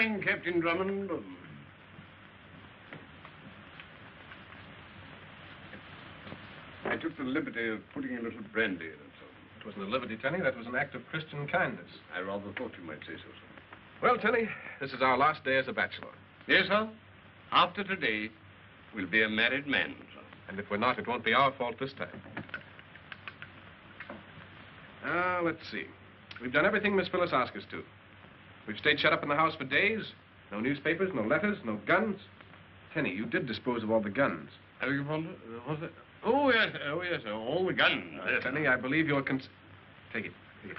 Coming, Captain Drummond. I took the liberty of putting a little brandy in it, sir. it wasn't a liberty, Tenny. That was an act of Christian kindness. I rather thought you might say so, sir. Well, Tenny, this is our last day as a bachelor. Yes, sir. After today, we'll be a married man, sir. And if we're not, it won't be our fault this time. Now, let's see. We've done everything Miss Phyllis asked us to. We've stayed shut up in the house for days. No newspapers, no letters, no guns. Tenny, you did dispose of all the guns. Have you found it? Uh, What's it? Oh, yes, oh, yes, all the guns. yes, sir. I believe you're cons... Take it. Take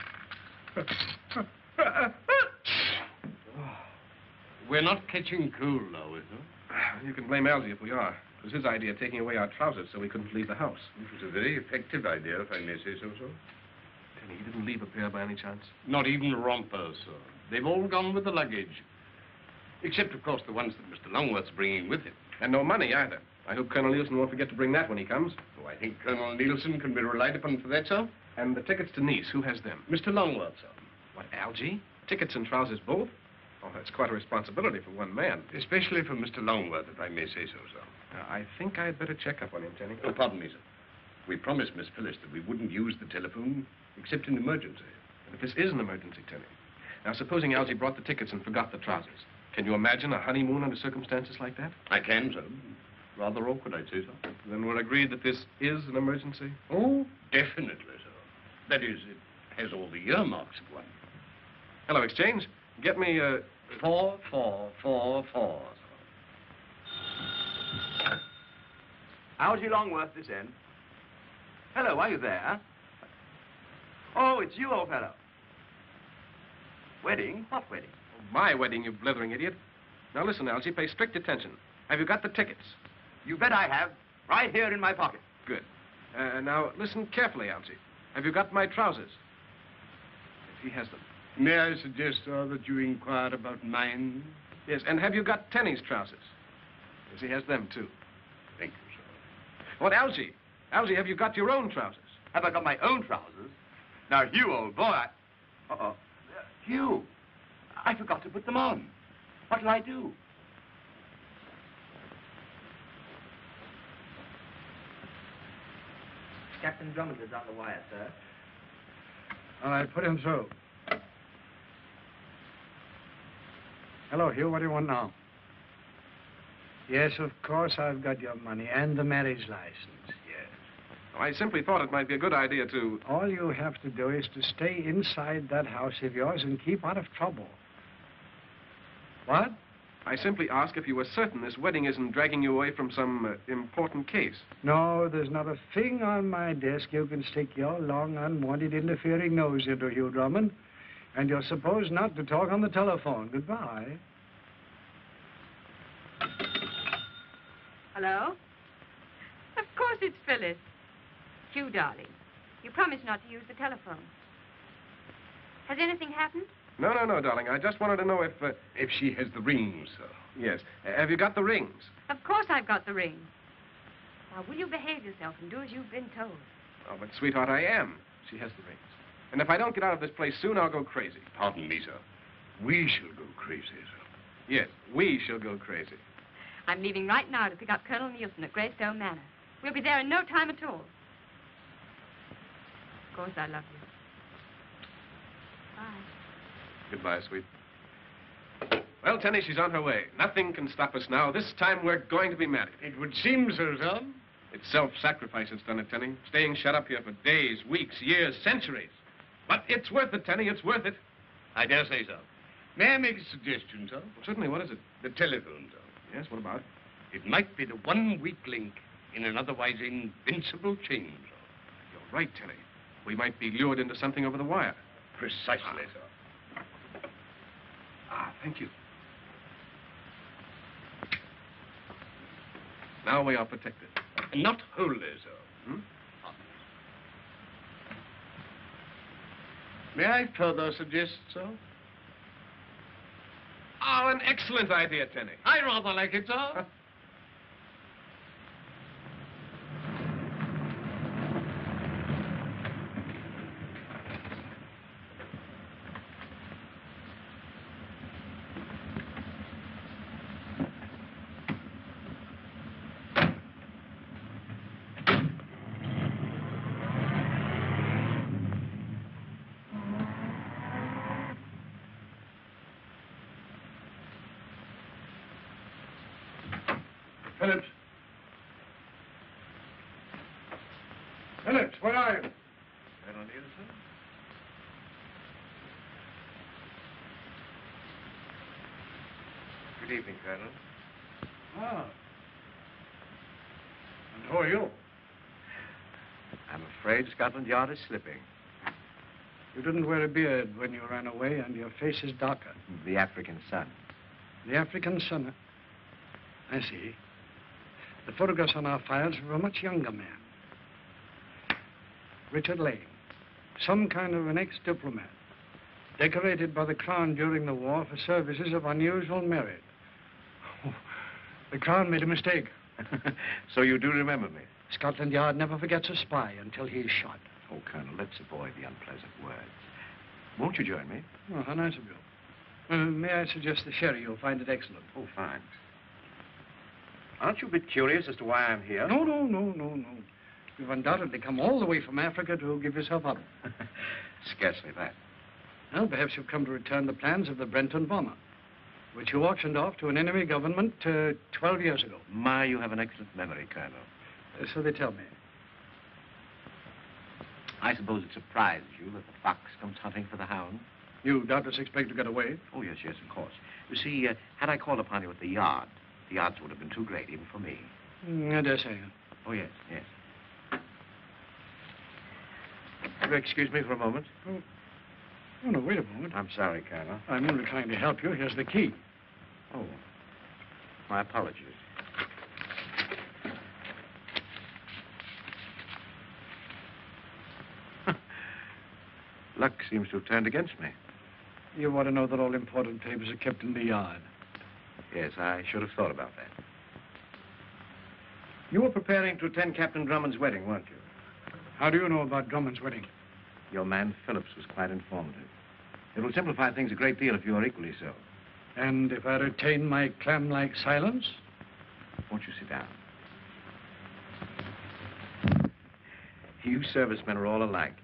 it. We're not catching cold, are is sir? You can blame Algy if we are. It was his idea taking away our trousers so we couldn't leave the house. It was a very effective idea, if I may say so, sir. He didn't leave a pair by any chance. Not even rompers, sir. They've all gone with the luggage. Except, of course, the ones that Mr. Longworth's bringing with him. And no money either. I hope Colonel Nielsen won't forget to bring that when he comes. Oh, I think Colonel Nielsen can be relied upon for that, sir. And the tickets to Nice, who has them? Mr. Longworth, sir. What, Algy? Tickets and trousers both? Oh, that's quite a responsibility for one man. Especially for Mr. Longworth, if I may say so, sir. Uh, I think I'd better check up on him, Tenny. Oh, pardon me, sir. We promised Miss Phyllis that we wouldn't use the telephone except in emergency. But this is an emergency, Tenny. Now, supposing Algy brought the tickets and forgot the trousers. Can you imagine a honeymoon under circumstances like that? I can, sir. Rather awkward, I'd say, sir. Then we're agreed that this is an emergency? Oh, definitely, sir. That is, it has all the earmarks of one. Hello, Exchange. Get me, uh... Four, four, four, four, sir. Algy Longworth, this end. Hello, are you there? Oh, it's you, old fellow. Wedding? What wedding? My wedding, you blithering idiot. Now listen, Algy, pay strict attention. Have you got the tickets? You bet I have. Right here in my pocket. Good. Uh, now, listen carefully, Algy. Have you got my trousers? If he has them. May I suggest, sir, that you inquire about mine? Yes, and have you got Tenny's trousers? Yes, he has them, too. Thank you, sir. What, Algy? Algy, have you got your own trousers? Have I got my own trousers? Now, Hugh, old boy, I... Uh-oh. Uh, Hugh, I forgot to put them on. What'll I do? Captain Drummond is on the wire, sir. All right, put him through. Hello, Hugh. What do you want now? Yes, of course, I've got your money and the marriage license. Yes. I simply thought it might be a good idea to... All you have to do is to stay inside that house of yours and keep out of trouble. What? I simply ask if you are certain this wedding isn't dragging you away from some uh, important case. No, there's not a thing on my desk you can stick your long, unwanted, interfering nose into, Hugh Drummond. And you're supposed not to talk on the telephone. Goodbye. Hello? Of course it's Phyllis. Hugh, darling, you promised not to use the telephone. Has anything happened? No, no, no, darling. I just wanted to know if... Uh, If she has the rings, sir. yes. Uh, have you got the rings? Of course I've got the rings. Now, will you behave yourself and do as you've been told? Oh, but, sweetheart, I am. She has the rings. And if I don't get out of this place soon, I'll go crazy. Pardon me, sir. We shall go crazy, sir. Yes, we shall go crazy. I'm leaving right now to pick up Colonel Nielsen at Greystone Manor. We'll be there in no time at all. Of course I love you. Bye. Goodbye, sweet. Well, Tenny, she's on her way. Nothing can stop us now. This time we're going to be married. It would seem so, sir. It's self-sacrifice that's done it, Tenny. Staying shut up here for days, weeks, years, centuries. But it's worth it, Tenny. It's worth it. I dare say so. May I make a suggestion, sir? Well, certainly, what is it? The telephone, sir. Yes, what about it? It might be the one weak link in an otherwise invincible chain, sir. You're right, Tenny. We might be lured into something over the wire. Precisely, sir. Ah, thank you. Now we are protected. Not wholly, sir. Hmm? May I further suggest, sir? Oh, an excellent idea, Tenny. I rather like it, sir. Phillips. Phillips, where are you? Colonel Nielsen? Good evening, Colonel. Ah. And who are you? I'm afraid Scotland Yard is slipping. You didn't wear a beard when you ran away, and your face is darker. The African sun. The African son. I see. The photographs on our files were a much younger man. Richard Lane. Some kind of an ex-diplomat. Decorated by the Crown during the war for services of unusual merit. The Crown made a mistake. so you do remember me? Scotland Yard never forgets a spy until he's shot. Oh, Colonel, let's avoid the unpleasant words. Won't you join me? Oh, how nice of you. Uh, may I suggest the sherry? You'll find it excellent. Oh, fine. Aren't you a bit curious as to why I'm here? No, no, no, no, no. You've undoubtedly come all the way from Africa to give yourself up. Scarcely that. Well, perhaps you've come to return the plans of the Brenton bomber, which you auctioned off to an enemy government uh, 12 years ago. My, you have an excellent memory, Colonel. Uh, so they tell me. I suppose it surprises you that the fox comes hunting for the hound? You doubtless expect to get away. Oh, yes, yes, of course. You see, uh, had I called upon you at the yard, the odds would have been too great, even for me. Mm, I dare say. Oh, yes, yes. Will you excuse me for a moment? Oh, no, wait a moment. I'm sorry, Colonel. I'm only trying to help you. Here's the key. Oh, my apologies. Luck seems to have turned against me. You want to know that all important papers are kept in the yard. Yes, I should have thought about that. You were preparing to attend Captain Drummond's wedding, weren't you? How do you know about Drummond's wedding? Your man Phillips was quite informative. It will simplify things a great deal if you are equally so. And if I retain my clam-like silence? Won't you sit down? You servicemen are all alike.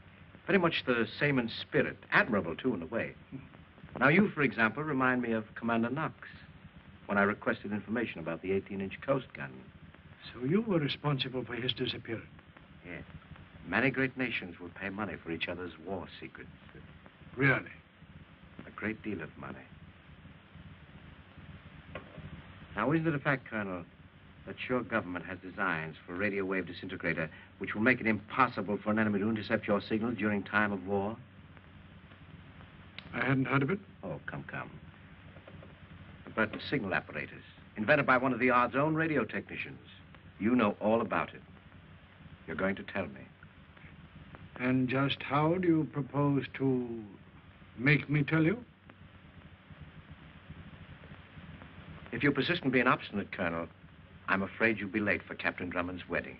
Very much the same in spirit. Admirable, too, in a way. Now, you, for example, remind me of Commander Knox when I requested information about the 18-inch coast gun. So you were responsible for his disappearance. Yes. Many great nations will pay money for each other's war secrets. Really? Great deal of money. Now, isn't it a fact, Colonel, that your government has designs for a radio wave disintegrator which will make it impossible for an enemy to intercept your signal during time of war? I hadn't heard of it. Oh, come, come. The Burton signal apparatus, invented by one of the yard's own radio technicians. You know all about it. You're going to tell me. And just how do you propose to make me tell you? If you persist in being obstinate, Colonel, I'm afraid you'll be late for Captain Drummond's wedding.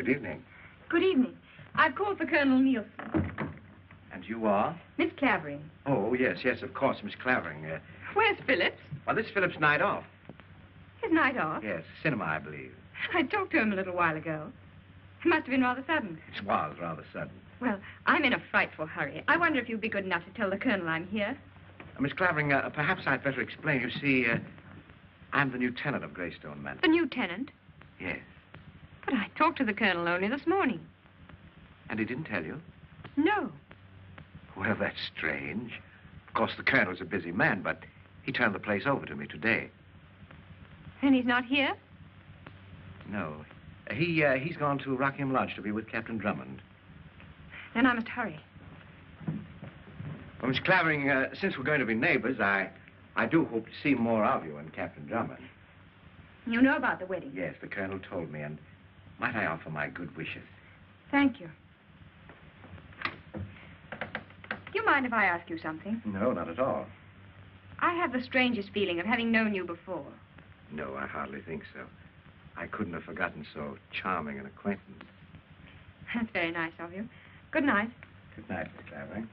Good evening. Good evening. I've called for Colonel Nielsen. And you are? Miss Clavering. Oh, yes, yes, of course, Miss Clavering. Uh, Where's Phillips? well, this is Phillips night off. His night off. Yes, cinema, I believe. I talked to him a little while ago. It must have been rather sudden. It was rather sudden. Well, I'm in a frightful hurry. I wonder if you'd be good enough to tell the Colonel I'm here. Uh, Miss Clavering, uh, perhaps I'd better explain. You see, uh, I'm the new tenant of Greystone Manor. The new tenant. Yes. But I talked to the Colonel only this morning. And he didn't tell you? No. Well, that's strange. Of course, the Colonel's a busy man, but he turned the place over to me today. And he's not here? No. He, uh, he's gone to Rockingham Lodge to be with Captain Drummond. Then I must hurry. Well, Miss Clavering, uh, since we're going to be neighbors, I, I do hope to see more of you and Captain Drummond. You know about the wedding. Yes, the Colonel told me, and might I offer my good wishes? Thank you. Do you mind if I ask you something? No, not at all. I have the strangest feeling of having known you before. No, I hardly think so. I couldn't have forgotten so charming an acquaintance. That's very nice of you. Good night. Good night, Miss Clavering.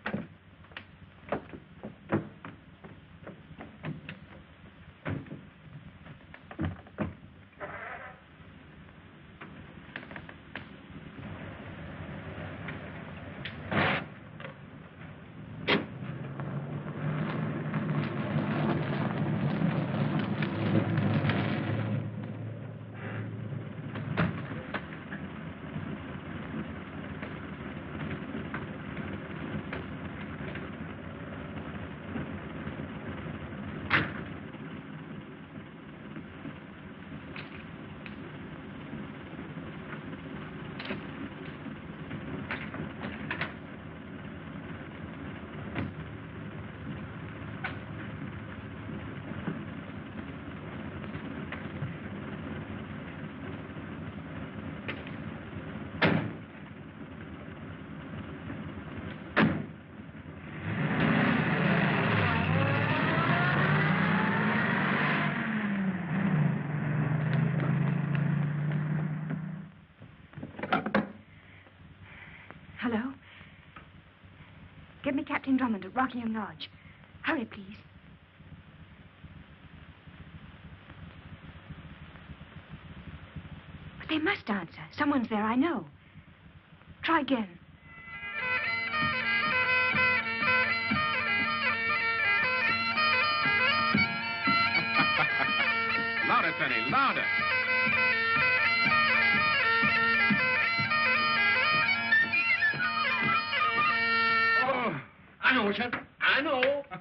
Hello? Get me Captain Drummond at Rockingham Lodge. Hurry, please. But they must answer. Someone's there, I know. Try again. louder, Tenny, louder. I know, sir. I know.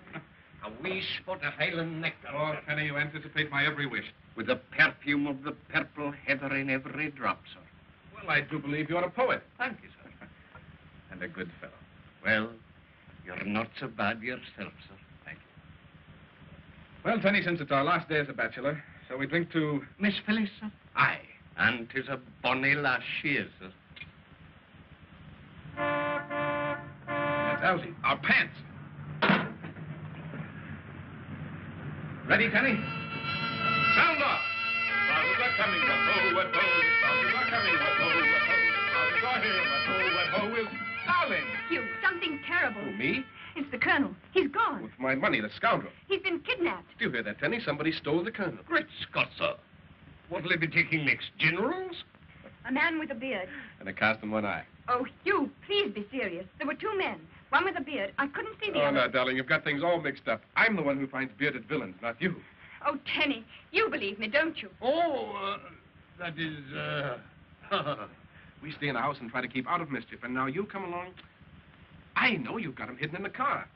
A wee spot of Highland nectar. Oh, Tenny, you anticipate my every wish. With the perfume of the purple heather in every drop, sir. Well, I do believe you're a poet. Thank you, sir. And a good fellow. Well, you're not so bad yourself, sir. Thank you. Well, Tenny, since it's our last day as a bachelor, so we drink to Miss Phyllis, sir? Aye. And 'tis a bonny lass she is, sir. That's Elsie. Our pants. Ready, Tenny? Sound off! Trousers are coming, what ho, what ho. Trousers are coming, what ho, what ho. Trousers are here, what ho, what ho. Will Darling! Hugh, something terrible. Who, me? It's the Colonel. He's gone. With my money, the scoundrel. He's been kidnapped. Do you hear that, Tenny? Somebody stole the colonel. Great Scott, sir. What'll he be taking next? Generals? A man with a beard. And a cast in one eye. Oh, Hugh, please be serious. There were two men. One with a beard. I couldn't see the Oh, other. no, darling, you've got things all mixed up. I'm the one who finds bearded villains, not you. Oh, Tenny, you believe me, don't you? Oh, uh, that is, uh... We stay in the house and try to keep out of mischief, and now you come along. I know you've got him hidden in the car.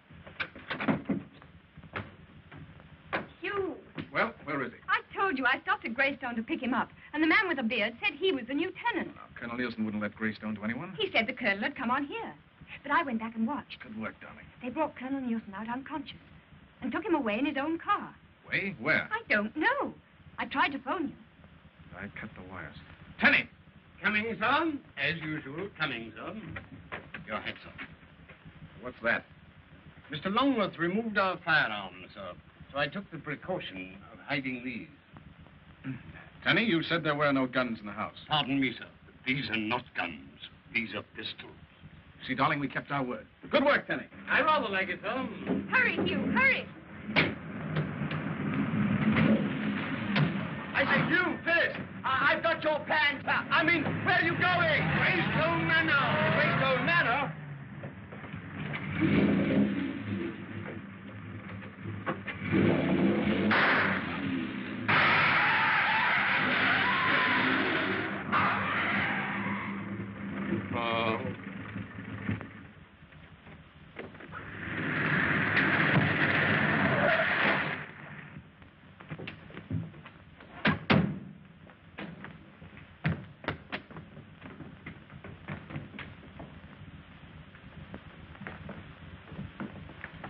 Hugh, Well, where is he? I told you I stopped at Greystone to pick him up, and the man with the beard said he was the lieutenant. Oh, Colonel Nielsen wouldn't let Greystone to anyone. He said the colonel had come on here. But I went back and watched. Good work, darling. They brought Colonel Nielsen out unconscious and took him away in his own car. Way? Where? I don't know. I tried to phone you. I cut the wires. Tenny! Coming, sir? As usual, coming, sir. Your hat, sir. What's that? Mr. Longworth removed our firearms, sir. So I took the precaution of hiding these. Tenny, you said there were no guns in the house. Pardon me, sir. but These are not guns. These are pistols. See, darling, we kept our word. Good work, Tenny. I rather like it, sir. Hurry, Hugh, hurry. I say, you, Phyllis! I- I've got your pants. I, I mean, where are you going? Greystone Manor. Greystone Manor? Oh.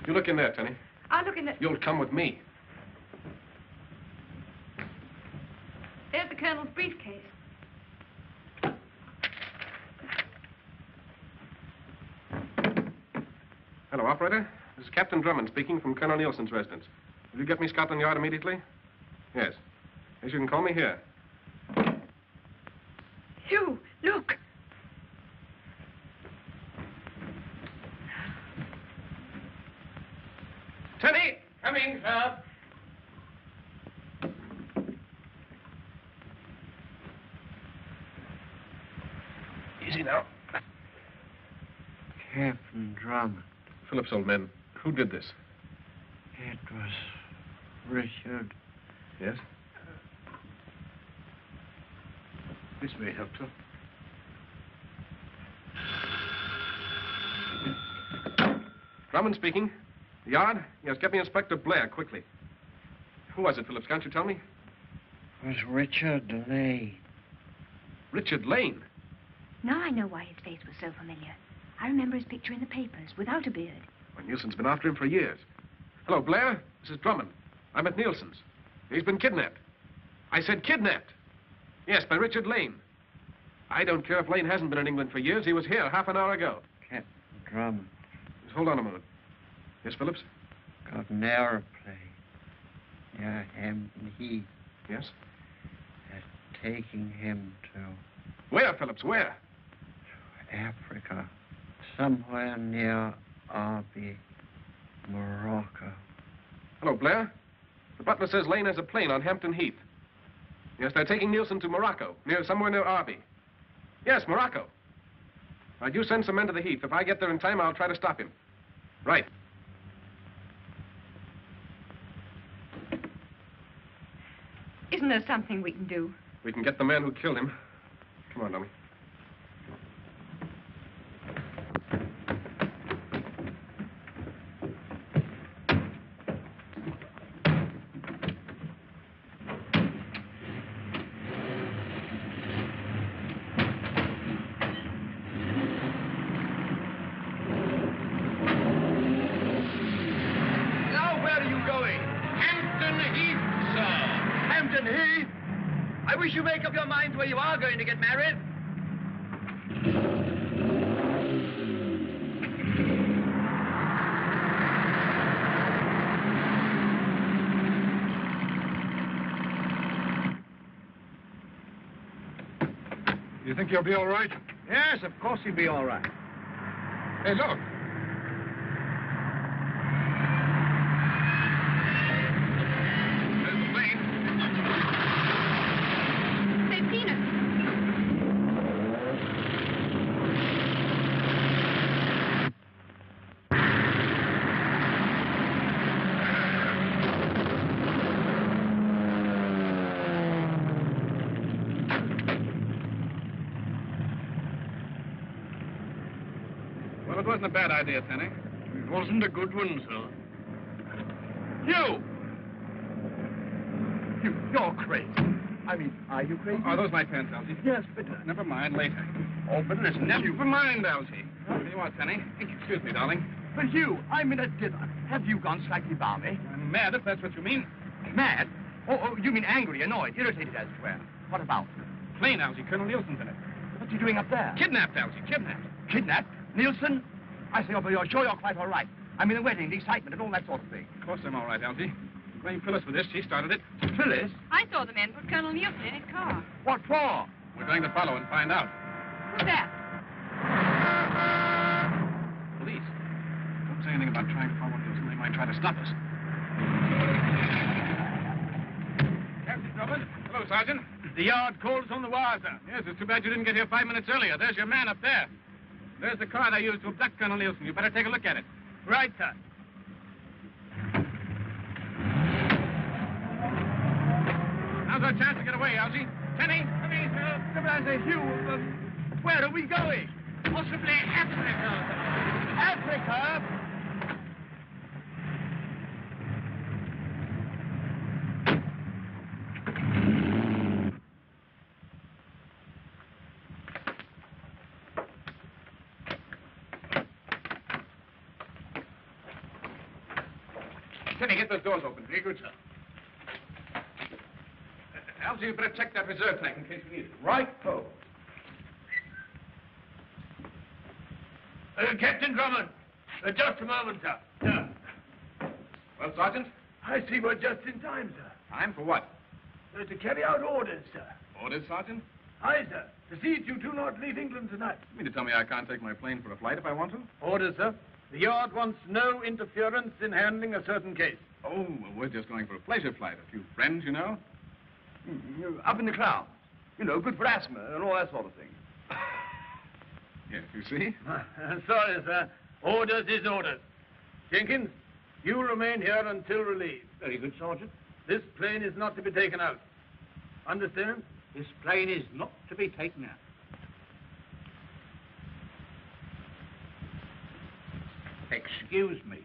You look in there. I'll look in the... You'll come with me. There's the colonel's briefcase. Hello, operator. This is Captain Drummond speaking from Colonel Nielsen's residence. Will you get me Scotland Yard immediately? Yes. Yes, you can call me here. Hugh, look. Easy now. Captain Drummond. Phillips, old man, who did this? It was Richard. Yes? This may help, sir. Drummond speaking. The yard? Yes, get me Inspector Blair, quickly. Who was it, Phillips? Can't you tell me? It was Richard Lane. Richard Lane. Now I know why his face was so familiar. I remember his picture in the papers, without a beard. Well, Nielsen's been after him for years. Hello, Blair. This is Drummond. I'm at Nielsen's. He's been kidnapped. I said kidnapped. Yes, by Richard Lane. I don't care if Lane hasn't been in England for years. He was here half an hour ago. Captain Drummond Just hold on a moment. Yes, Phillips? got an airplane near Hampton Heath. Yes? They're taking him to Where, Phillips? Where? To Africa, somewhere near Arby, Morocco. Hello, Blair. The butler says Lane has a plane on Hampton Heath. Yes, they're taking Nielsen to Morocco, near somewhere near Arby. Yes, Morocco. Right, you send some men to the Heath. If I get there in time, I'll try to stop him. Right. Isn't there something we can do? We can get the man who killed him. Come on, dummy. Now, where are you going? Hampton Heath, sir. Hampton Heath? I wish you make up your mind where you are going to get married. You think you'll be all right? Yes, of course he'll be all right. Hey, look. There's the plane. They've seen us. Well, it wasn't a bad idea, Tenny. It wasn't a good one, sir. You! You, you're crazy. I mean, are you crazy? Are those my pants, Elsie? Yes, but... Uh, never mind, later. Oh, but listen, you... Never mind, Elsie. What do you want, Tenny? Excuse me, darling. But you, I'm in a dinner. Have you gone slightly balmy? I'm mad, if that's what you mean. Mad? Oh, oh, you mean angry, annoyed, irritated elsewhere. What about? Plane, Elsie. Colonel Nielsen's in it. What's he doing up there? Kidnapped, Elsie. Kidnapped. Kidnapped? Nielsen? I say, oh, you're sure you're quite all right. I mean, the wedding, the excitement, and all that sort of thing. Of course I'm all right, Elsie. Blame Phyllis for this. She started it. Phyllis? I saw the men put Colonel Nielsen in his car. What for? We're going to follow and find out. Who's that? Police. Don't say anything about trying to follow Nielsen. They might try to stop us. Captain Drummond. Hello, Sergeant. The yard calls on the wire, sir. Yes, it's too bad you didn't get here five minutes earlier. There's your man up there. There's the car they used to abduct Colonel Nielsen. You better take a look at it. Right, sir. Now's our chance to get away, Elsie. Tenny, come in. Uh, Commander Hugh, uh, where are we going? Possibly Africa. Africa? Tenny, get those doors open. Very good, sir. Uh, Elsie, you better check that reserve tank in case we need it. Right, ho. Uh, Captain Drummond, uh, just a moment, sir. Yeah. Well, Sergeant? I see we're just in time, sir. Time for what? Uh, to carry out orders, sir. Orders, Sergeant? Aye, sir. To see that you do not leave England tonight. You mean to tell me I can't take my plane for a flight if I want to? Orders, sir. The yard wants no interference in handling a certain case. Oh, well, we're just going for a pleasure flight. A few friends, you know. Mm, up in the clouds. You know, good for asthma and all that sort of thing. Yes, you see? Sorry, sir. Orders is orders. Jenkins, you remain here until relieved. Very good, Sergeant. This plane is not to be taken out. Understand? This plane is not to be taken out. Excuse me.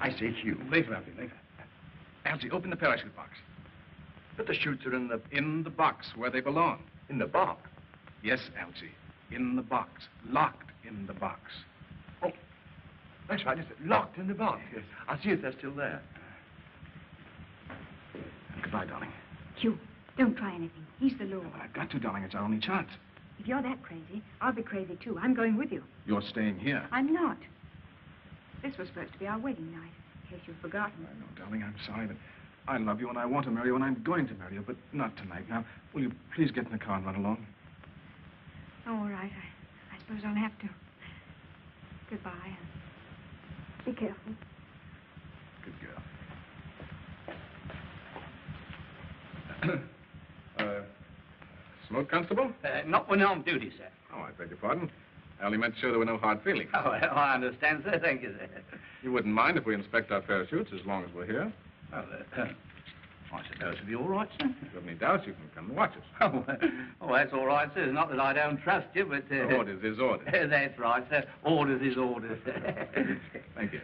I say, Hugh. Later, Algy, later. Algy, open the parachute box. But the chutes are in the In the box where they belong. in the box. Yes, Algy. In the box. Locked in the box. Oh, that's right. It's locked in the box. Yes. I'll see if they're still there. Goodbye, darling. Hugh, don't try anything. He's the law. I've got to, darling. It's our only chance. If you're that crazy, I'll be crazy too. I'm going with you. You're staying here. I'm not. This was supposed to be our wedding night, in case you've forgotten. I know, darling. I'm sorry, but I love you and I want to marry you and I'm going to marry you, but not tonight. Now, will you please get in the car and run along? Oh, all right. I, I suppose I'll have to. Goodbye. and Be careful. Good girl. Uh, smoke, Constable? Uh, not when on duty, sir. Oh, I beg your pardon. I only meant sure there were no hard feelings. Oh, I understand, sir. Thank you, sir. You wouldn't mind if we inspect our parachutes as long as we're here? Well, uh, I suppose it'll be all right, sir. If you have any doubts, you can come and watch us. Oh, oh, that's all right, sir. Not that I don't trust you, but... Uh, Orders is orders. that's right, sir. Orders is orders. Thank you.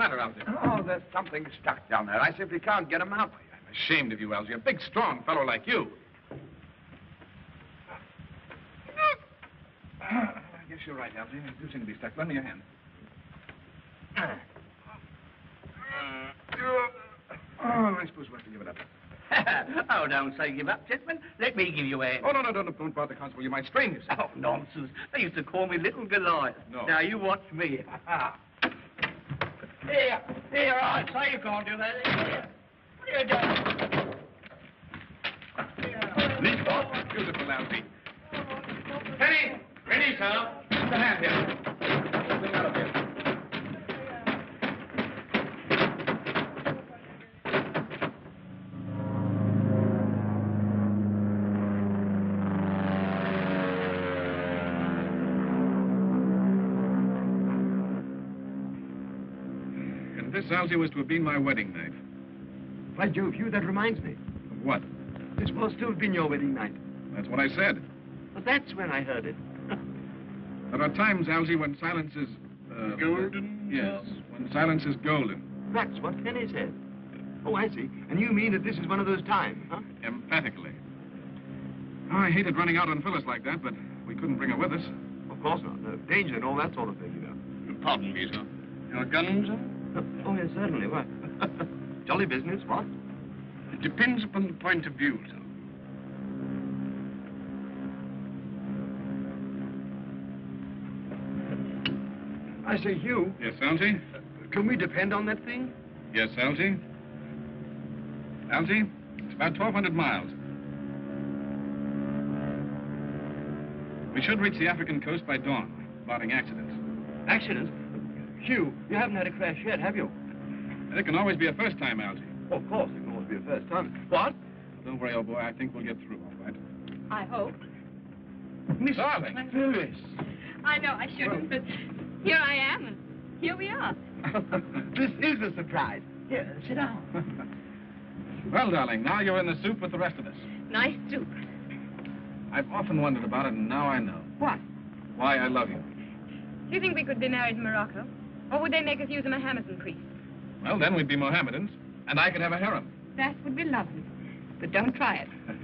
Matter, Algy? Oh, there's something stuck down there. I simply can't get him out. I'm ashamed of you, Algy. A big, strong fellow like you. I guess you're right. They do seem to be stuck. Lend me your hand. Oh, I suppose we'll have to give it up. oh, don't say give up, gentlemen. Let me give you a hand. Oh, no, no, don't, don't bother, Constable. You might strain yourself. Oh, nonsense. They used to call me Little Goliath. No. Now, you watch me. here, here, I say you can't do that. Here. What are you off. Beautiful, Algy. Tenny! Ready, sir. Put the hand here. And this, Algy, was to have been my wedding night. By Jove, Hugh, that reminds me. Of what? This to have been your wedding night. That's what I said. But that's when I heard it. There are times, Algy, when silence is... Uh, Golden? Yes, when silence is golden. That's what Tenny said. Oh, I see. And you mean that this is one of those times, huh? Emphatically. Oh, I hated running out on Phyllis like that, but we couldn't bring her with us. Of course not. No. Danger and all that sort of thing, you know. Pardon me, sir. Your guns, sir? Oh, yes, certainly. What? Jolly business, what? It depends upon the point of view, sir. I say, Hugh, Yes, Algy? can we depend on that thing? Yes, Algy? Algy, it's about 1,200 miles. We should reach the African coast by dawn, barring accidents. Accidents? Hugh, you haven't had a crash yet, have you? There can always be a first time, Algy. Oh, of course, it can always be a first time. What? Don't worry, old boy. I think we'll get through all right. I hope. Miss Darling. Phyllis. I know I shouldn't, but here I am, and here we are. this is a surprise. Here, sit down. Well, darling, now you're in the soup with the rest of us. Nice soup. I've often wondered about it, and now I know. What? Why I love you. Do you think we could be married in Morocco? Or would they make us use a Mohammedan priest? Well, then we'd be Mohammedans, and I could have a harem. That would be lovely. But don't try it.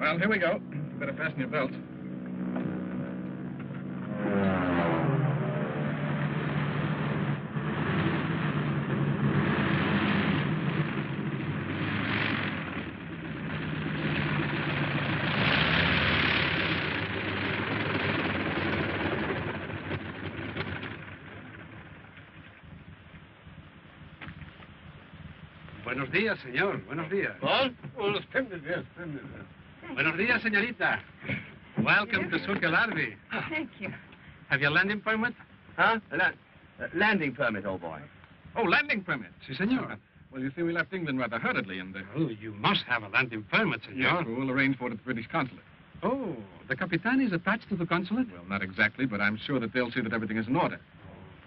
well, here we go. Better fasten your belt. Buenos días, señor. Buenos días. Well, well, splendid, yes, splendid. Buenos días, señorita. Welcome to Sukelarvi. Thank you. Have your landing permit? Huh? La- uh, landing permit, old boy. Oh, landing permit. Si, senor. Well, you see, we left England rather hurriedly, and... Uh, Oh, you must have a landing permit, senor. yes, we'll arrange for it at the British consulate. Oh, the Capitan is attached to the consulate? Well, not exactly, but I'm sure that they'll see that everything is in order.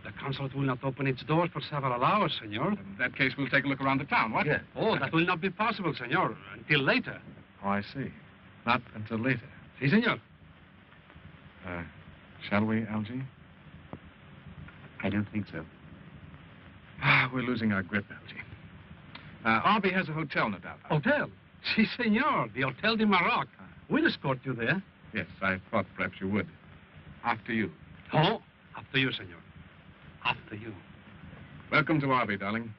The consulate will not open its doors for several hours, senor. In that case, we'll take a look around the town, what? Yeah. Oh, that will not be possible, senor, until later. Oh, I see. Not until later. Si, senor. Uh, shall we, Algy? I don't think so. Ah, we're losing our grip, Algy. Uh, Arby has a hotel, no doubt. Hotel? Si, senor. The Hotel de Maroc. We'll escort you there. Yes, I thought perhaps you would. After you. Oh, after you, senor. After you. Welcome to Arby, darling.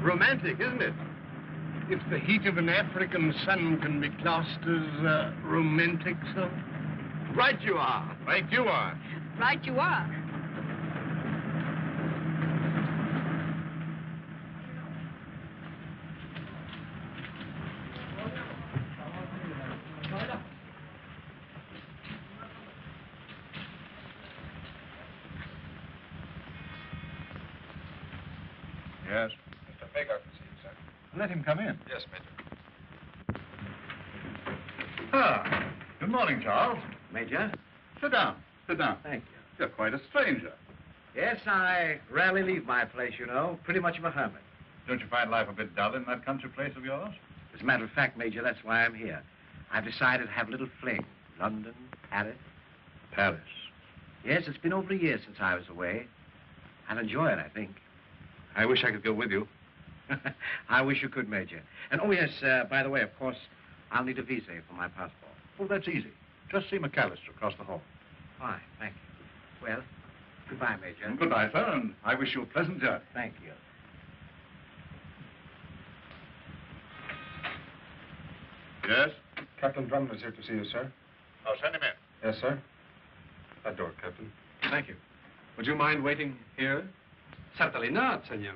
Romantic, isn't it? If the heat of an African sun can be classed as uh, romantic, sir. Right you are. Right you are. Right you are. Yes. Mr. Baker to see you, sir. Let him come in. Yes, Major. Ah, good morning, Charles. Major? Sit down. Sit down. Thank you. You're quite a stranger. Yes, I rarely leave my place, you know. Pretty much of a hermit. Don't you find life a bit dull in that country place of yours? As a matter of fact, Major, that's why I'm here. I've decided to have a little fling. London, Paris. Paris. Yes, it's been over a year since I was away. I'll enjoy it, I think. I wish I could go with you. I wish you could, Major. And, oh, yes, uh, by the way, of course, I'll need a visa for my passport. Oh, that's easy. Just see McAllister across the hall. Fine, thank you. Well, goodbye, Major. Goodbye, sir, and I wish you a pleasant journey. Thank you. Yes? Captain Drummond is here to see you, sir. Oh, send him in. Yes, sir. That door, Captain. Thank you. Would you mind waiting here? Certainly not, senor.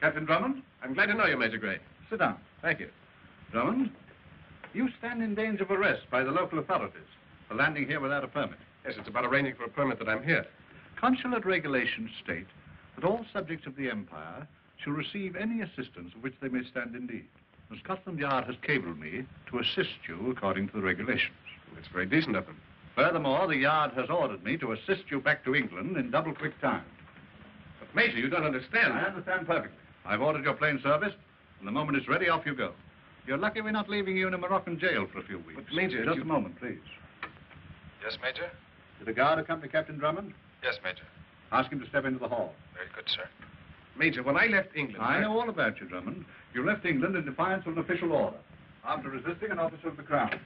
Captain Drummond, I'm glad to know you, Major Gray. sit down. Thank you. Drummond, you stand in danger of arrest by the local authorities for landing here without a permit. Yes, it's about arranging for a permit that I'm here. Consulate regulations state that all subjects of the Empire shall receive any assistance of which they may stand in need. And Scotland Yard has cabled me to assist you according to the regulations. It's very decent of them. Furthermore, the Yard has ordered me to assist you back to England in double quick time. But, Major, you don't understand. I understand perfectly. I've ordered your plane service, and the moment it's ready, off you go. You're lucky we're not leaving you in a Moroccan jail for a few weeks. But, Major, Just you- a moment, please. Yes, Major? Did a guard accompany Captain Drummond? Yes, Major. Ask him to step into the hall. Very good, sir. Major, when I left England... I know all about you, Drummond. You left England in defiance of an official order, after resisting an officer of the Crown.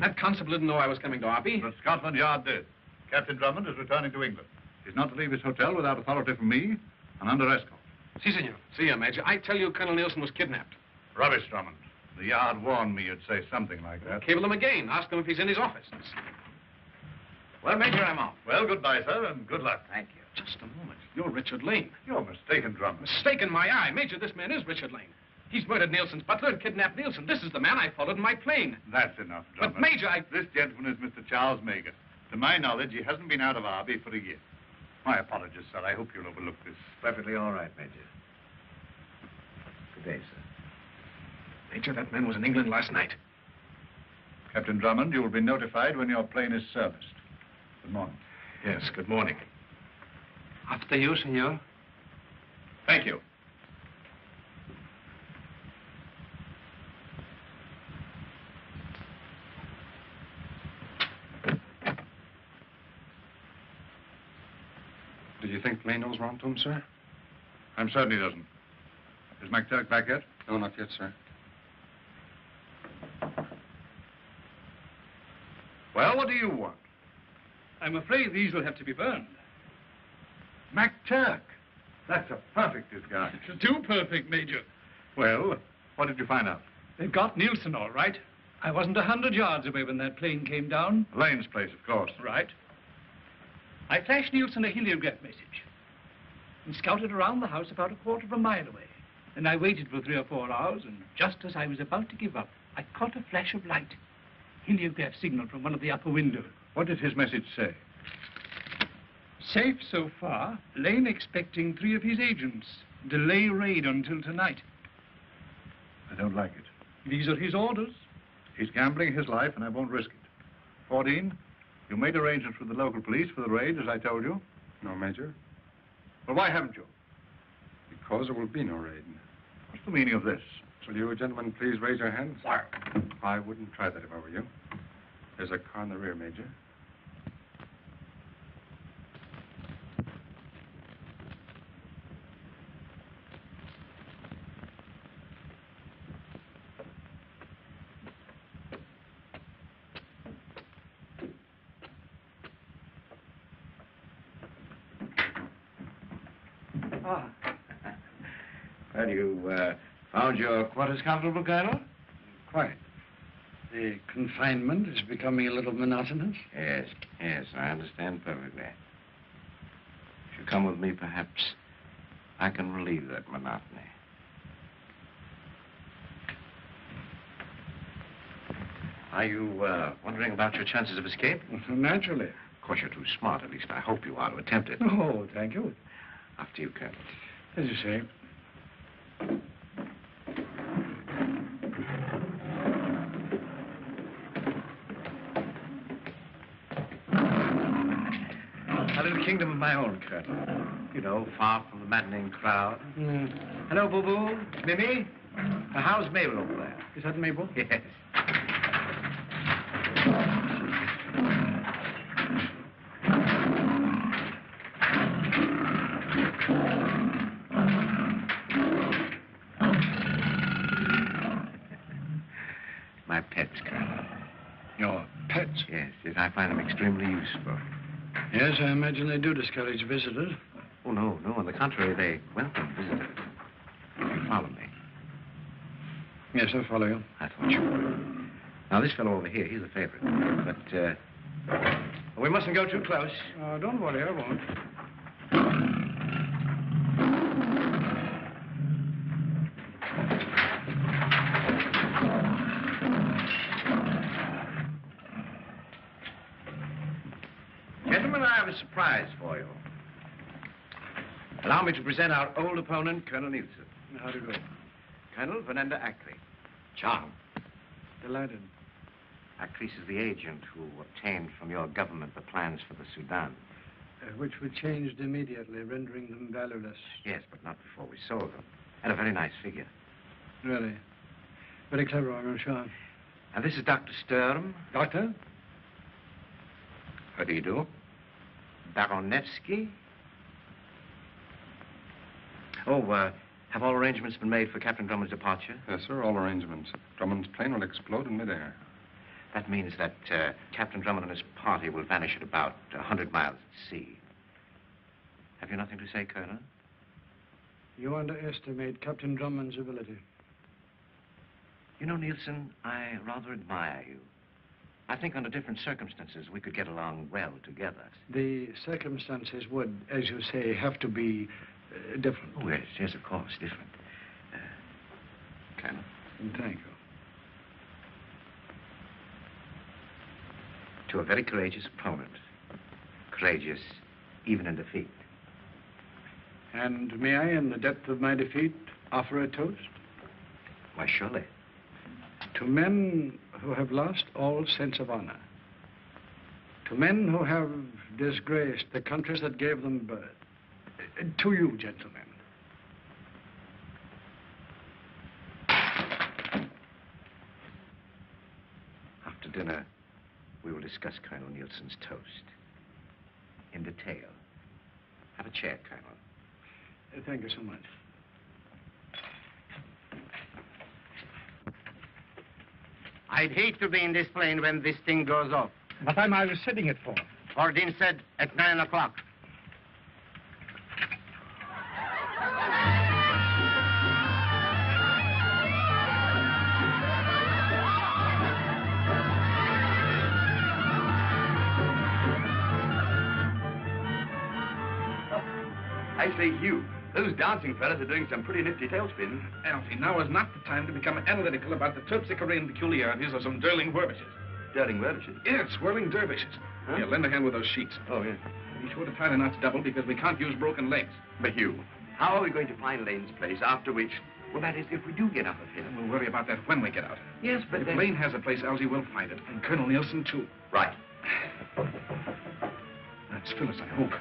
That constable didn't know I was coming to Arby. But Scotland Yard did. Captain Drummond is returning to England. He's not to leave his hotel without authority from me and under escort. Si, senor. See you, Major. I tell you, Colonel Nielsen was kidnapped. Rubbish, Drummond. The Yard warned me you'd say something like that. Cable him again. Ask him if he's in his office. Well, Major, I'm off. Well, goodbye, sir, and good luck. Thank you. Just a moment. You're Richard Lane. You're mistaken, Drummond. Mistake in my eye. Major, this man is Richard Lane. He's murdered Nielsen's butler and kidnapped Nielsen. This is the man I followed in my plane. That's enough, Drummond. But, Major, I... This gentleman is Mr. Charles Mager. To my knowledge, he hasn't been out of Arby for a year. My apologies, sir. I hope you'll overlook this. Perfectly all right, Major. Good day, sir. Major, that man was in England last night. Captain Drummond, you will be notified when your plane is serviced. Good morning. Yes, good morning. After you, senor. Thank you. Do you think Lane knows we're on to him, sir? I'm certain he doesn't. Is McTurk back yet? No, not yet, sir. Well, what do you want? I'm afraid these will have to be burned. MacTurk. That's a perfect disguise. Too perfect, Major. Well, what did you find out? They've got Nielsen all right. I wasn't a hundred yards away when that plane came down. Lane's place, of course. Right. I flashed Nielsen a heliograph message and scouted around the house about a quarter of a mile away. Then I waited for three or four hours, and just as I was about to give up, I caught a flash of light. Heliograph signal from one of the upper windows. What did his message say? Safe so far. Lane expecting three of his agents. Delay raid until tonight. I don't like it. These are his orders. He's gambling his life, and I won't risk it. Fordine, you made arrangements with the local police for the raid, as I told you. No, Major, Well, why haven't you? because there will be no raid. What's the meaning of this? Will you gentlemen please raise your hands? I wouldn't try that if I were you. There's a car in the rear, Major. Ah. Well, you uh, found your quarters comfortable, Colonel? Quite. The confinement is becoming a little monotonous. Yes, yes, I understand perfectly. If you come with me, perhaps I can relieve that monotony. Are you uh, wondering about your chances of escape? Naturally. Of course, you're too smart. At least I hope you are to attempt it. Oh, thank you. After you, Colonel. As you say. A little of my own, Colonel. You know, far from the maddening crowd. Hello, Boo Boo. Mimi. Uh, how's Mabel over there? Is that Mabel? Yes. My pets, Colonel. Your pets? Yes, yes, I find them extremely useful. Yes, I imagine they do discourage visitors. Oh, no, no. On the contrary, they welcome visitors. You follow me. Yes, I'll follow you. I thought you would. Now, this fellow over here, he's a favorite. But, uh, we mustn't go too close. Oh, don't worry, I won't. Gentlemen, I have a surprise for you. Allow me to present our old opponent, Colonel Nielsen. How do you go? Colonel Fernanda Ackley. Charm. Delighted. Ackley is the agent who obtained from your government the plans for the Sudan. Uh, which were changed immediately, rendering them valueless. Yes, but not before we sold them. At a very nice figure. Really. Very clever, I'm sure. And this is Dr. Sturm. Doctor? How do you do? Baron Nevsky. Oh, uh, have all arrangements been made for Captain Drummond's departure? Yes, sir, all arrangements. Drummond's plane will explode in midair. That means that uh, Captain Drummond and his party will vanish at about a 100 miles at sea. Have you nothing to say, Colonel? You underestimate Captain Drummond's ability. You know, Nielsen, I rather admire you. I think under different circumstances we could get along well together. The circumstances would, as you say, have to be uh, different. Oh, yes, yes, of course, different. Uh, Colonel, Thank you. to a very courageous opponent. Courageous even in defeat. And may I, in the depth of my defeat, offer a toast? Why, surely. To men who have lost all sense of honor. To men who have disgraced the countries that gave them birth. Uh, To you, gentlemen. After dinner, we will discuss Colonel Nielsen's toast. In detail. Have a chair, Colonel. Uh, Thank you so much. I'd hate to be in this plane when this thing goes off. What time are you sitting it for? Fordine said at nine o'clock. Say, Hugh, those dancing fellas are doing some pretty nifty tailspins. Algy, now is not the time to become analytical about the terpsichorean peculiarities of some dirling dervishes. Dirling dervishes? Yes, whirling dervishes. Huh? Here, lend a hand with those sheets. Oh, yeah. Be sure to tie the knots double because we can't use broken legs. But, Hugh, how are we going to find Lane's place after which... Well, that is, if we do get out of here. We'll worry about that when we get out. Yes, but if then... Lane has a place, Elsie will find it. And Colonel Nielsen, too. Right. That's Phyllis, I hope.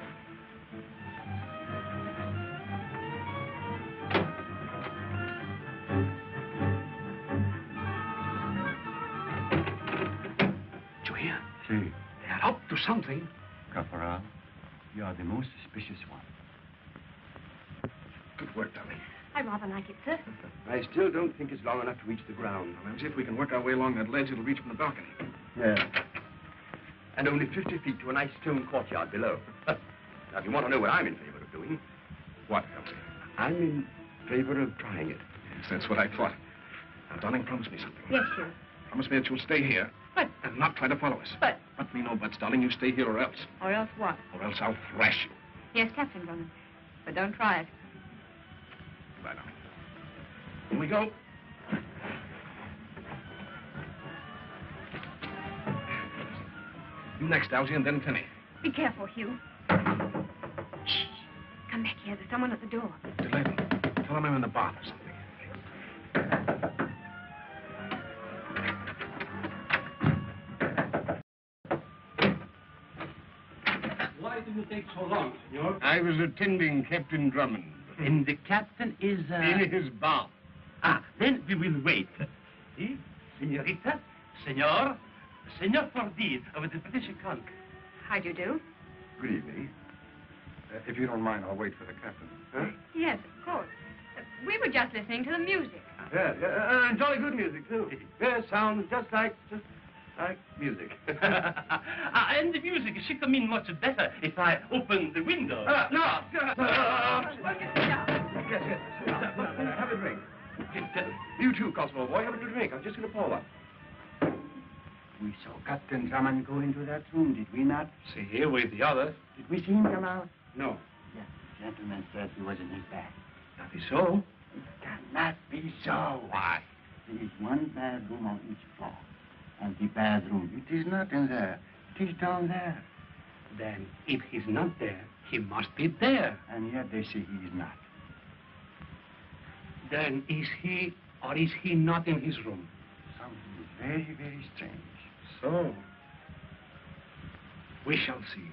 Something. Caporal, you are the most suspicious one. Good work, darling. I rather like it, sir. I still don't think it's long enough to reach the ground. Well, see if we can work our way along that ledge. It'll reach from the balcony. Yeah. And only 50 feet to a nice stone courtyard below. now, if you want to know what I'm in favor of doing, What, Elsie? I'm in favor of trying it. Yes, that's what I thought. Now, darling, promise me something. Yes, sir. Promise me that you'll stay here But, and not try to follow us. but, Let me know, buts, darling. You stay here or else. or else what? Or else I'll thrash you. Yes, Captain Drummond. But don't try it. Bye now. Here we go. You next, Elsie, and then Tenny. Be careful, Hugh. Shh. Come back here. There's someone at the door. Delaney, tell him I'm in the bath or something. So long, senor? I was attending Captain Drummond And the captain is, uh... in his bath. Ah, then we will wait. See? Senorita, senor, Senor Fordine of the British Conk. How do you do? Good evening. Uh, if you don't mind, I'll wait for the captain. Huh? Yes, of course. Uh, we were just listening to the music. Yeah, yeah, uh, and jolly good music, too. Yeah, sounds just like, just like music. ah, and the music should come in much better if I open the window. Ah, no! Yes, yes. Uh, have a drink. You too, Cosmo boy. Have a drink. I'm just going to pour one. We saw Captain Drummond go into that room, did we not? See here with the other. Did we see him come out? No. Yes, the gentleman said he was in his bag. That is so. It cannot be so. Why? There is one bedroom on each floor. And the bedroom, it is not in there. It is down there. Then, if he's not there, he must be there. And yet they say he is not. Then is he or is he not in his room? Something very, very strange. So. We shall see.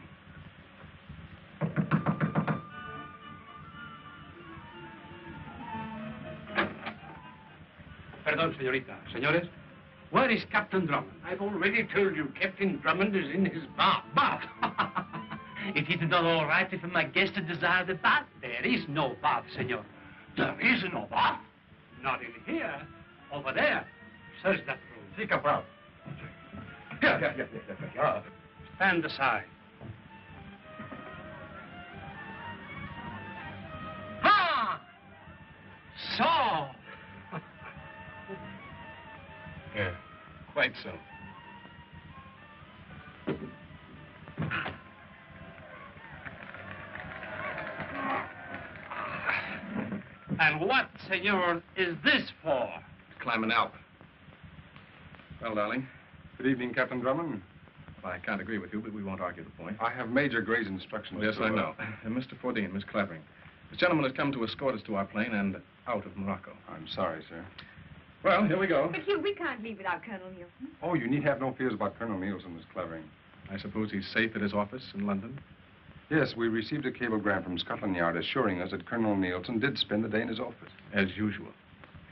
Perdón, señorita. Señores, where is Captain Drummond? I've already told you Captain Drummond is in his bath. Bath. Is it not all right if my guest desire the bath? there is no bath, senor. There is no bath. Not in here. Over there. Search that room. See, Caporal. Yeah, yeah, yeah, yeah, yeah, yeah. Stand aside. Ah! So. Yeah, quite so. And what, senor, is this for? Climb an Alp. Well, darling, Good evening, Captain Drummond. I can't agree with you, but we won't argue the point. I have Major Gray's instructions. yes, to, I know. Uh, Mr. Fordine, Miss Clavering. This gentleman has come to escort us to our plane and out of Morocco. I'm sorry, sir. Well, here we go. But, Hugh, we can't leave without Colonel Nielsen. Oh, you need have no fears about Colonel Nielsen, Miss Clavering. I suppose he's safe at his office in London? Yes, we received a cablegram from Scotland Yard assuring us that Colonel Nielsen did spend the day in his office, As usual.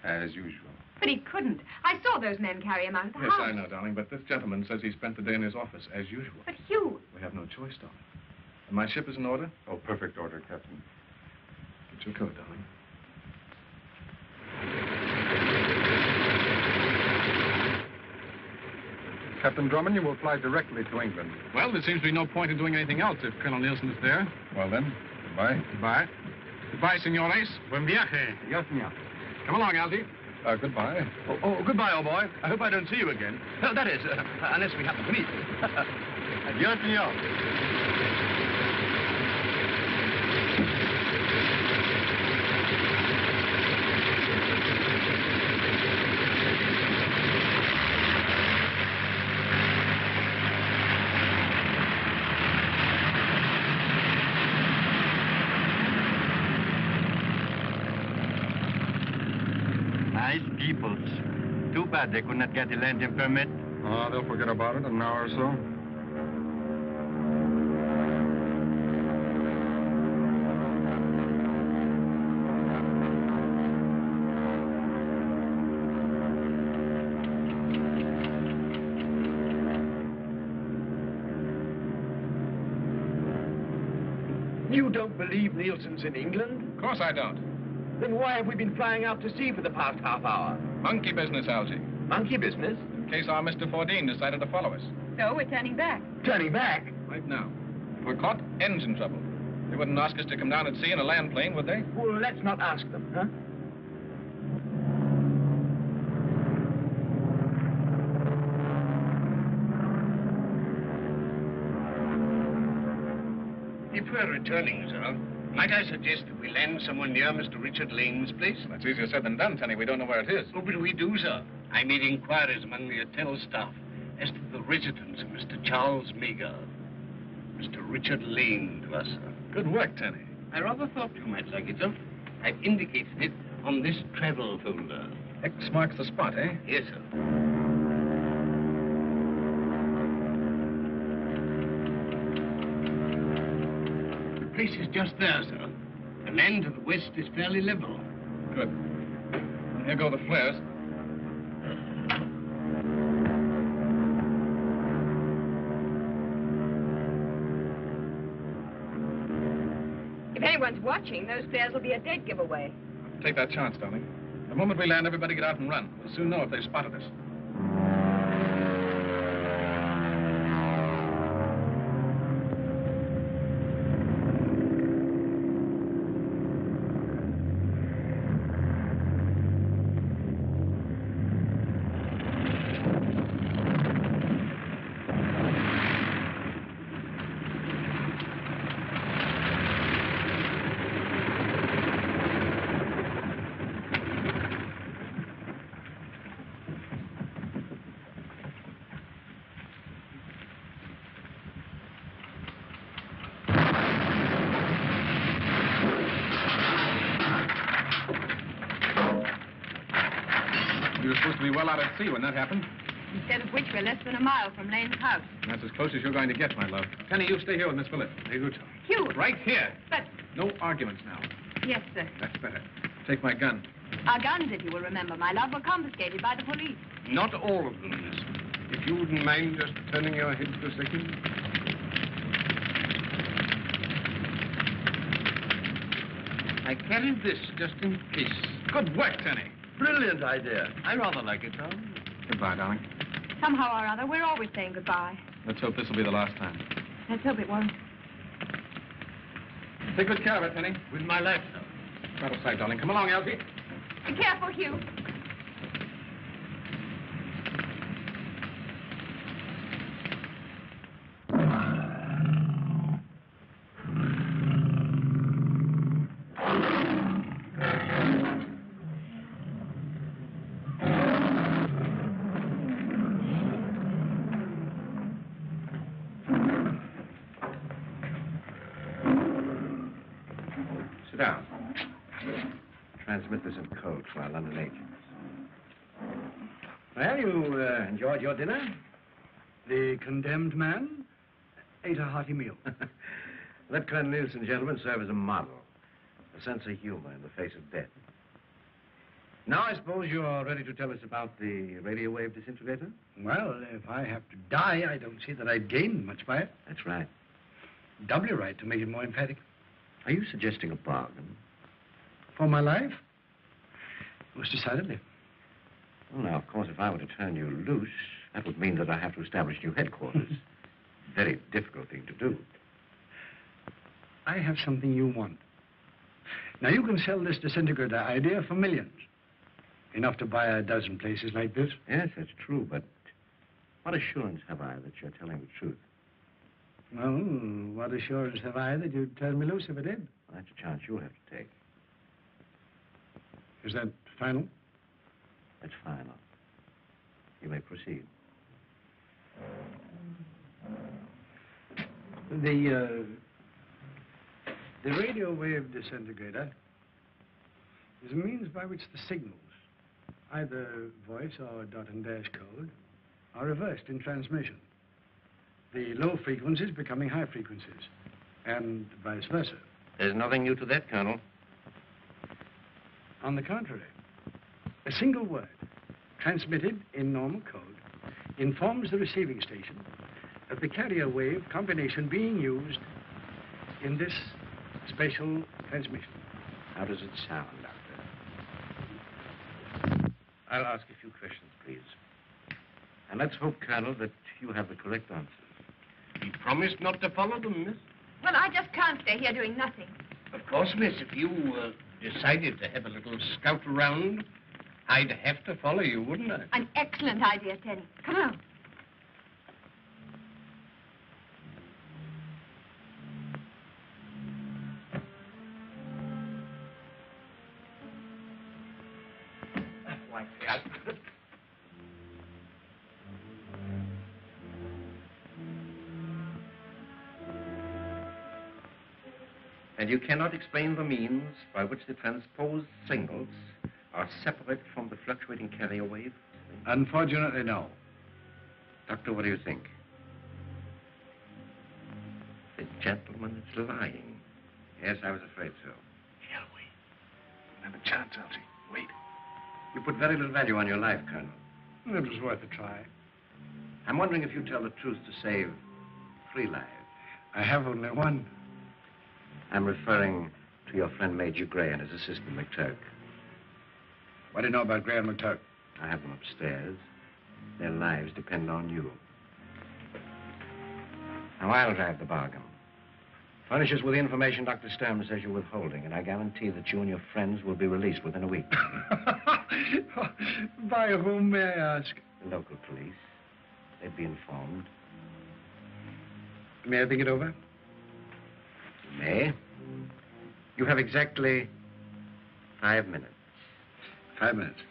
as usual. But he couldn't. I saw those men carry him out of the Yes, house. I know, darling, but this gentleman says he spent the day in his office, as usual. But, Hugh, We have no choice, darling. And my ship is in order? Oh, perfect order, Captain. Get your coat, darling. Captain Drummond, you will fly directly to England. Well, there seems to be no point in doing anything else if Colonel Nielsen is there. Well, then, goodbye. Goodbye. Goodbye, senores. Buen viaje. Yes, senor. Come along, Algy. Uh, goodbye. Oh, oh, goodbye, old boy. I hope I don't see you again. Uh, that is, uh, unless we happen to meet. Adios, senor. Nice peoples. Too they could not get the landing permit. Ah, oh, they'll forget about it in an hour or so. You don't believe Nielsen's in England? Of course I don't. Then why have we been flying out to sea for the past half hour? Monkey business, Algy. Monkey business? In case our Mr. Fordine decided to follow us. So we're turning back. Turning back? Right now. If we're caught, engine trouble. They wouldn't ask us to come down at sea in a land plane, would they? Well, let's not ask them, huh? If we're returning, sir, might I suggest that we land somewhere near Mr. Richard Lane's place? That's easier said than done, Tenny. We don't know where it is. Oh, but we do, sir. I made inquiries among the hotel staff as to the residence of Mr. Charles Meager. Mr. Richard Lane to us, sir. Good work, Tenny. I rather thought you might like it, sir. I've indicated it on this travel folder. X marks the spot, eh? Yes, sir. The place is just there, sir. The land to the west is fairly level. Good. And here go the flares. If anyone's watching, those flares will be a dead giveaway. Take that chance, darling. The moment we land, everybody get out and run. We'll soon know if they've spotted us. You were supposed to be well out at sea when that happened. Instead of which, we're less than a mile from Lane's house. And that's as close as you're going to get, my love. Tenny, you stay here with Miss Phyllis. Very good. Hugh! Right here. But, No arguments now. yes, sir. That's better. Take my gun. Our guns, if you will remember, my love, were confiscated by the police. Not all of them, miss. If you wouldn't mind just turning your head for a second. I carried this just in case. Good work, Tenny. Brilliant idea. I rather like it, Tom. Goodbye, darling. Somehow or other, we're always saying goodbye. Let's hope this will be the last time. Let's hope it won't. Take good care of it, Tenny. With my life, sir. Out of sight, darling. Come along, Elsie. Be careful, Hugh. Sit down. Transmit this in code to our London agents. Well, you your dinner? The condemned man ate a hearty meal. Let Colonel Nielsen, gentlemen, serve as a model. A sense of humor in the face of death. Now, I suppose you're ready to tell us about the radio wave disintegrator? Well, if I have to die, I don't see that I'd gain much by it. That's right. Doubly right to make it more emphatic. Are you suggesting a bargain? For my life? Most decidedly. Well, now, of course, if I were to turn you loose, that would mean that I have to establish new headquarters. Very difficult thing to do. I have something you want. Now, you can sell this disintegrator idea for millions. Enough to buy a dozen places like this. Yes, that's true, but what assurance have I that you're telling the truth? Well, what assurance have I that you'd turn me loose if I did? Well, that's a chance you'll have to take. Is that final? That's final. You may proceed. The, uh, the radio wave disintegrator is a means by which the signals Either voice or dot and dash code are reversed in transmission. The low frequencies becoming high frequencies, and vice versa. There's nothing new to that, Colonel. On the contrary, a single word transmitted in normal code informs the receiving station of the carrier wave combination being used in this spatial transmission. How does it sound, Doctor? I'll ask a few questions, please. And let's hope, Colonel, that you have the correct answers. He promised not to follow them, miss. Well, I just can't stay here doing nothing. Of course, miss, if you uh, decided to have a little scout around, I'd have to follow you, wouldn't I? An excellent idea, Tenny. Come on. Like that. And you cannot explain the means by which the transposed signals are separate from the fluctuating carrier wave? Unfortunately, no. Doctor, what do you think? The gentleman is lying. Yes, I was afraid so. Shall we? Have a chance, Elsie. Wait. You put very little value on your life, Colonel. It was worth a try. I'm wondering if you tell the truth to save three lives. I have only one. I'm referring to your friend Major Gray and his assistant, McTurk. What do you know about Gray and McTurk? I have them upstairs. Their lives depend on you. Now, I'll drive the bargain. Furnish us with the information Dr. Sturm says you're withholding, and I guarantee that you and your friends will be released within a week. By whom, may I ask? The local police. They'd be informed. May I think it over? You may. You have exactly five minutes. Five minutes.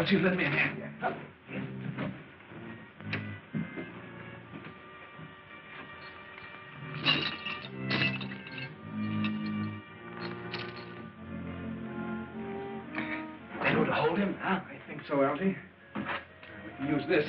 Quiet, Elsie. Lend me a hand. That ought to hold him, huh? I think so, Elsie. We can use this.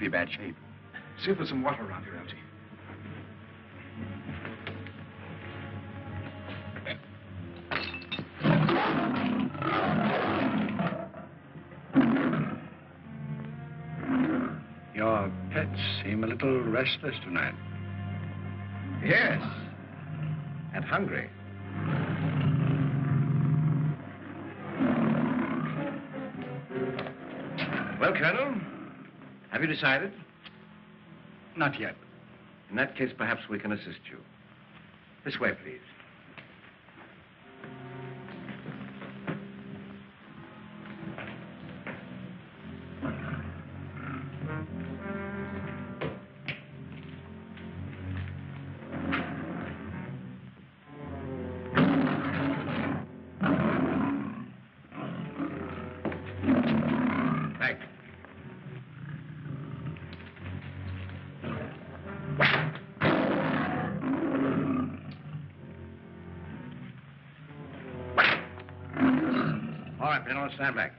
Pretty bad shape. See if there's some water around here, Elsie. Your pets seem a little restless tonight. Yes. And hungry. Have you decided? Not yet. In that case, perhaps we can assist you. This way, please. Right, stand back.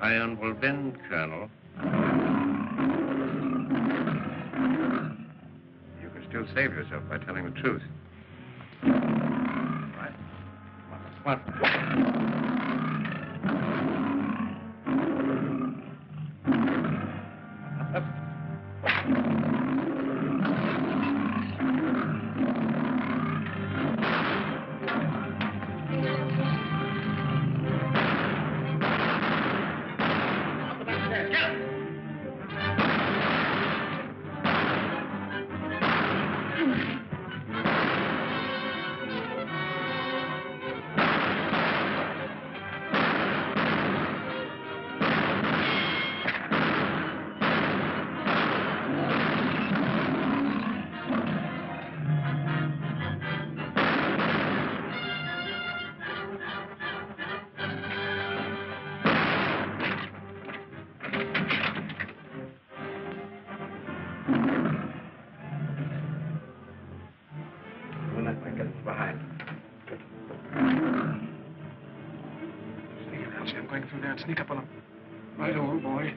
Iron will bend, Colonel. You can still save yourself by telling the truth. Right. What? Going through there and sneak up on him. Right, old oh boy.